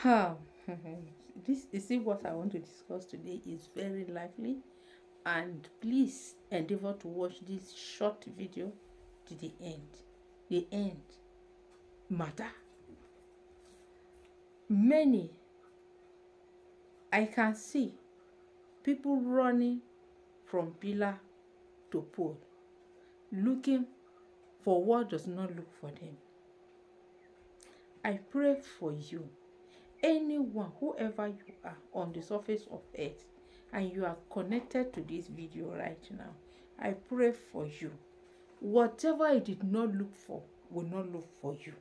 This is see what I want to discuss today is very lively, and please endeavor to watch this short video to the end. The end matter. Many I can see people running from pillar to pole, looking for what does not look for them. I pray for you, anyone, whoever you are on the surface of earth, and you are connected to this video right now. I pray for you. Whatever I did not look for will not look for you.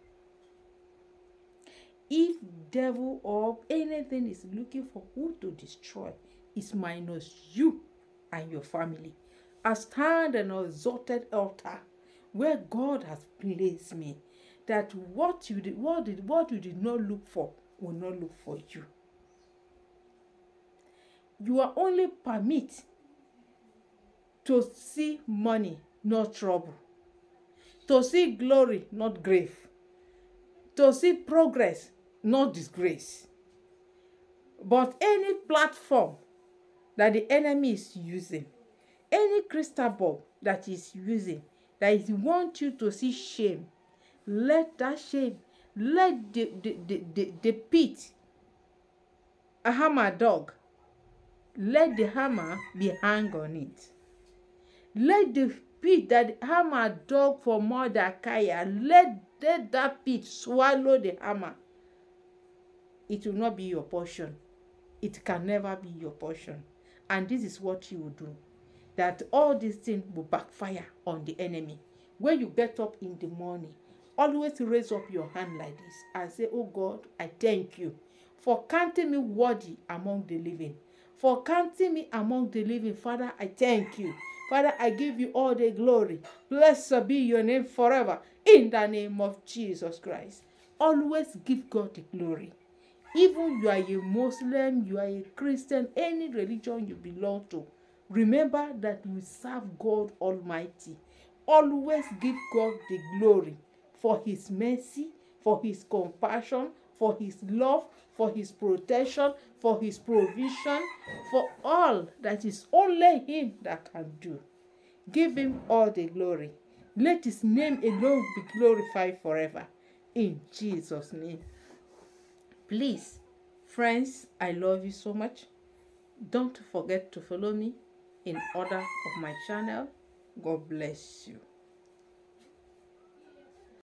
If devil or anything is looking for who to destroy, is minus you and your family. I stand an exalted altar where God has placed me. That what you did, what did, what you did not look for will not look for you. You are only permit to see money, not trouble. To see glory, not grave. To see progress, not disgrace. But any platform that the enemy is using, any crystal ball that is using, that is want you to see shame, let that shame, let the, the, the, the, the pit, a hammer dog, let the hammer be hang on it. Let the pit that the hammer dog for Mordecai, let, let that pit swallow the hammer. It will not be your portion. It can never be your portion. And this is what you will do. That all these things will backfire on the enemy. When you get up in the morning, always raise up your hand like this and say, Oh God, I thank you for counting me worthy among the living. For counting me among the living, Father, I thank you. Father, I give you all the glory. Blessed be your name forever. In the name of Jesus Christ. Always give God the glory. Even you are a Muslim, you are a Christian, any religion you belong to, remember that you serve God Almighty. Always give God the glory for His mercy, for His compassion, for His love, for His protection, for His provision, for all that is only Him that can do. Give Him all the glory. Let His name alone be glorified forever. In Jesus' name. Please, friends, I love you so much. Don't forget to follow me in order of my channel. God bless you.